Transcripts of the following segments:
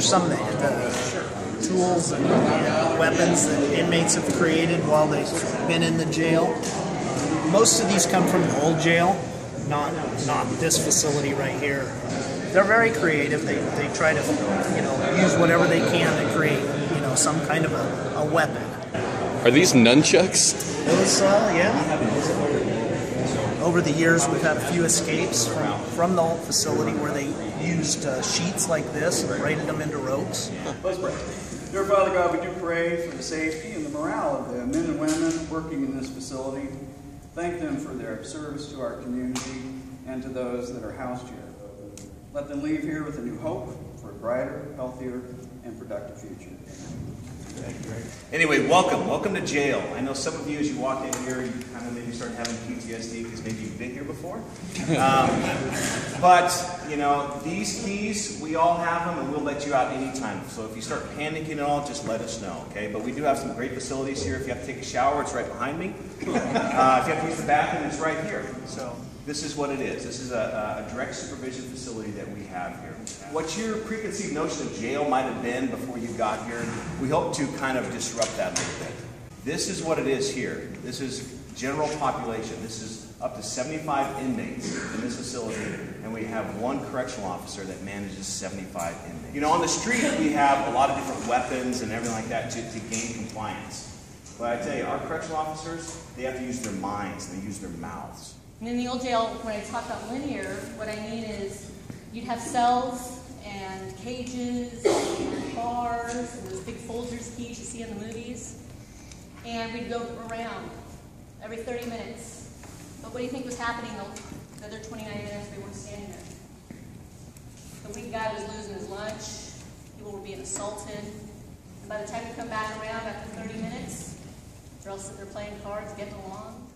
some of the, the tools and weapons that inmates have created while they've been in the jail. Most of these come from the old jail, not not this facility right here. They're very creative. They, they try to you know use whatever they can to create you know some kind of a, a weapon. Are these nunchucks? Those, uh, yeah. Over the years, we've had a few escapes from, from the old facility where they used uh, sheets like this and braided them into ropes. Let's pray. Dear Father God, we do pray for the safety and the morale of the men and women working in this facility. Thank them for their service to our community and to those that are housed here. Let them leave here with a new hope for a brighter, healthier, and productive future. Anyway, welcome. Welcome to jail. I know some of you, as you walk in here, you kind of before. Um, but, you know, these keys, we all have them and we'll let you out anytime. So if you start panicking at all, just let us know, okay? But we do have some great facilities here. If you have to take a shower, it's right behind me. Uh, if you have to use the bathroom, it's right here. So this is what it is. This is a, a direct supervision facility that we have here. What your preconceived notion of jail might have been before you got here, we hope to kind of disrupt that a little bit. This is what it is here. This is general population. This is up to 75 inmates in this facility, and we have one correctional officer that manages 75 inmates. You know, on the street, we have a lot of different weapons and everything like that to, to gain compliance. But I tell you, our correctional officers, they have to use their minds and they use their mouths. And in the old jail, when I talk about linear, what I mean is you'd have cells and cages and bars and those big Folgers keys you see in the movies. And we'd go around every 30 minutes. But what do you think was happening the other 29 minutes we weren't standing there? The weak guy was losing his lunch. People were being assaulted. And by the time you come back around after 30 minutes, they're all sitting there playing cards, getting along.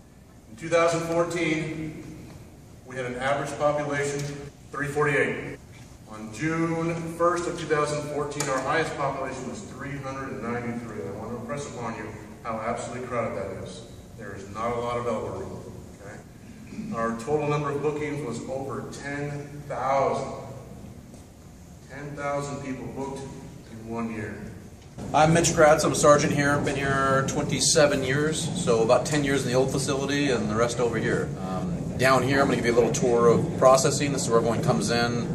In 2014, we had an average population 348. On June 1st of 2014, our highest population was 393. I want to impress upon you how absolutely crowded that is. There is not a lot of elbow room. Okay? Our total number of bookings was over 10,000. 10,000 people booked in one year. I'm Mitch Gratz. I'm a sergeant here. I've been here 27 years, so about 10 years in the old facility and the rest over here. Um, down here, I'm going to give you a little tour of processing. This is where everyone comes in,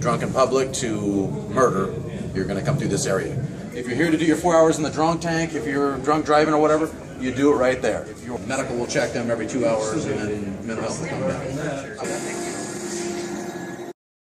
drunk in public, to murder. You're going to come through this area. If you're here to do your four hours in the drunk tank, if you're drunk driving or whatever, you do it right there. Your medical will check them every two hours, and then mental health will come down.